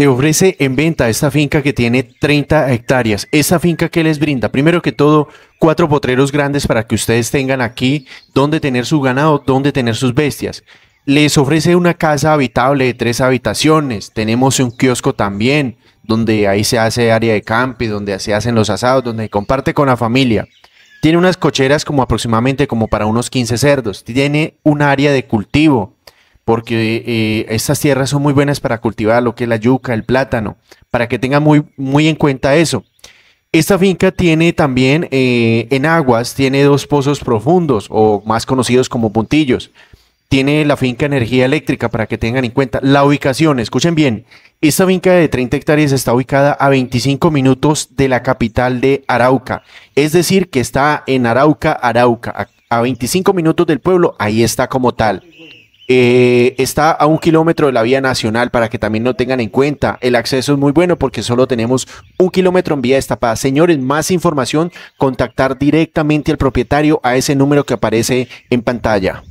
Se ofrece en venta esta finca que tiene 30 hectáreas. Esta finca que les brinda, primero que todo, cuatro potreros grandes para que ustedes tengan aquí donde tener su ganado, donde tener sus bestias. Les ofrece una casa habitable de tres habitaciones. Tenemos un kiosco también, donde ahí se hace área de camping, donde se hacen los asados, donde comparte con la familia. Tiene unas cocheras como aproximadamente como para unos 15 cerdos. Tiene un área de cultivo porque eh, estas tierras son muy buenas para cultivar lo que es la yuca, el plátano, para que tengan muy, muy en cuenta eso. Esta finca tiene también eh, en aguas, tiene dos pozos profundos o más conocidos como puntillos. Tiene la finca energía eléctrica para que tengan en cuenta la ubicación. Escuchen bien, esta finca de 30 hectáreas está ubicada a 25 minutos de la capital de Arauca. Es decir, que está en Arauca, Arauca, a 25 minutos del pueblo, ahí está como tal. Eh, está a un kilómetro de la vía nacional para que también lo tengan en cuenta. El acceso es muy bueno porque solo tenemos un kilómetro en vía destapada. Señores, más información, contactar directamente al propietario a ese número que aparece en pantalla.